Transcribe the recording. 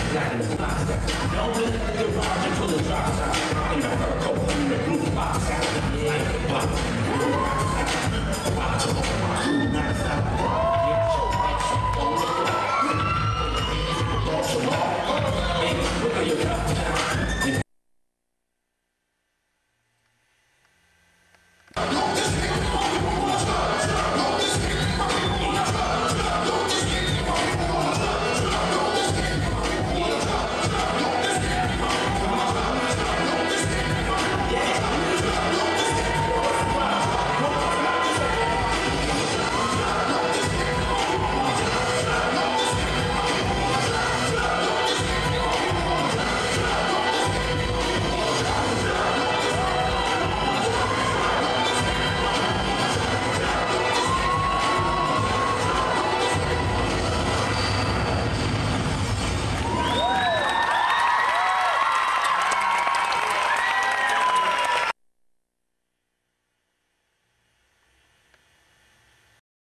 Yeah.